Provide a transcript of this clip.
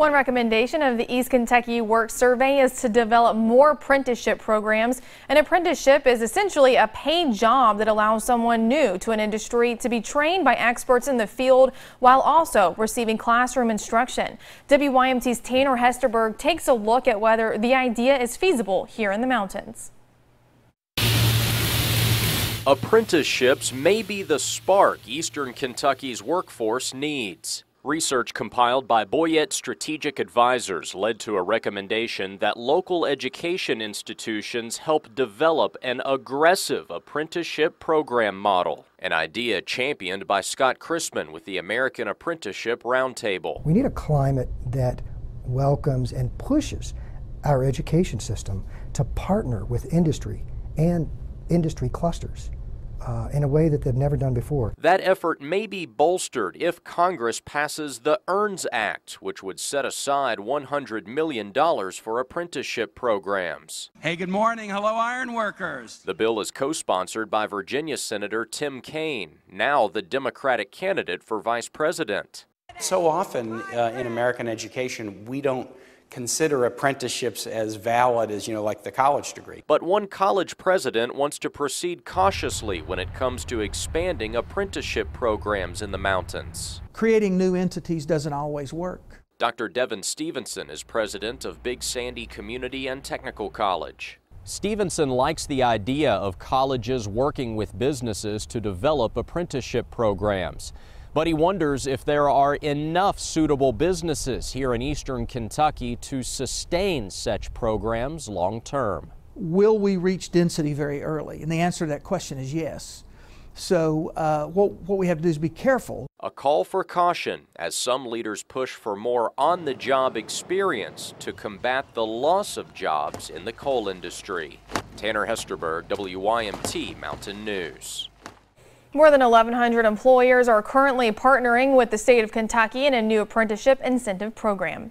One recommendation of the East Kentucky Work Survey is to develop more apprenticeship programs. An apprenticeship is essentially a paid job that allows someone new to an industry to be trained by experts in the field while also receiving classroom instruction. WYMT's Tanner Hesterberg takes a look at whether the idea is feasible here in the mountains. Apprenticeships may be the spark Eastern Kentucky's workforce needs. Research compiled by Boyette Strategic Advisors led to a recommendation that local education institutions help develop an aggressive apprenticeship program model, an idea championed by Scott Chrisman with the American Apprenticeship Roundtable. We need a climate that welcomes and pushes our education system to partner with industry and industry clusters uh, in a way that they've never done before. That effort may be bolstered if Congress passes the EARNS Act, which would set aside $100 million for apprenticeship programs. Hey, good morning. Hello, iron workers. The bill is co sponsored by Virginia Senator Tim Kaine, now the Democratic candidate for vice president. So often uh, in American education, we don't consider apprenticeships as valid as, you know, like the college degree. But one college president wants to proceed cautiously when it comes to expanding apprenticeship programs in the mountains. Creating new entities doesn't always work. Dr. Devin Stephenson is president of Big Sandy Community and Technical College. Stephenson likes the idea of colleges working with businesses to develop apprenticeship programs. But he wonders if there are enough suitable businesses here in eastern Kentucky to sustain such programs long term. Will we reach density very early? And the answer to that question is yes. So, uh, what, what we have to do is be careful. A call for caution as some leaders push for more on the job experience to combat the loss of jobs in the coal industry. Tanner Hesterberg, WYMT Mountain News. More than 1,100 employers are currently partnering with the state of Kentucky in a new apprenticeship incentive program.